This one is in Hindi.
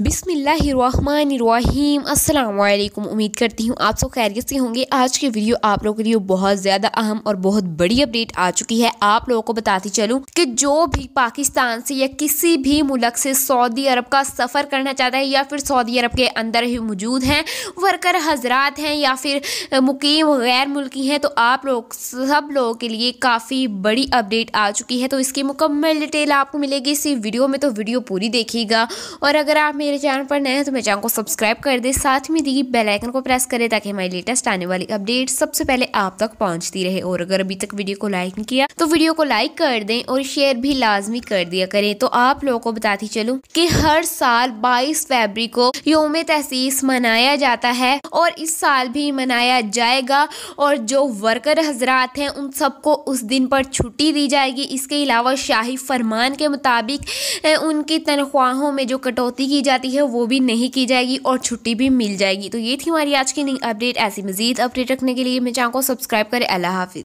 बिसमीम अस्सलाम उम्मीद करती हूँ आप सब खैरियत से होंगे। आज की वीडियो आप लोगों के लिए बहुत ज़्यादा अहम और बहुत बड़ी अपडेट आ चुकी है। आप लोगों को बताती चलूँ कि जो भी पाकिस्तान से या किसी भी मुल्क से सऊदी अरब का सफ़र करना चाहता है या फिर सऊदी अरब के अंदर ही मौजूद हैं, वर्कर हजरात हैं या फिर मुकीम गैर मुल्की हैं तो आप लोग, सब लोगों के लिए काफ़ी बड़ी अपडेट आ चुकी है। तो इसकी मुकम्मल डिटेल आपको मिलेगी इसी वीडियो में तो वीडियो पूरी देखिएगा। और अगर आप मेरे चैनल पर नए हैं तो मेरे चैनल को सब्सक्राइब कर दें। साथ में दी बेल आइकन को प्रेस करें ताकि हमारी लेटेस्ट आने वाली अपडेट सबसे पहले आप तक पहुँचती रहे। और अगर अभी तक वीडियो को लाइक नहीं किया तो वीडियो को लाइक कर दें और शेयर भी लाजमी कर दिया करें। तो आप लोगों को बताती चलूँ कि हर साल बाईस फेबरी को योम तहसीस मनाया जाता है और इस साल भी मनाया जाएगा और जो वर्कर हजरात हैं, उन सबको उस दिन पर छुट्टी दी जाएगी। इसके अलावा शाही फरमान के मुताबिक उनकी तनख्वाहों में जो कटौती की जाती जाती है, वो भी नहीं की जाएगी और छुट्टी भी मिल जाएगी। तो ये थी हमारी आज की नई अपडेट। ऐसी मजीद अपडेट रखने के लिए मेरे चैनल को सब्सक्राइब करें। अल्लाह हाफिज़।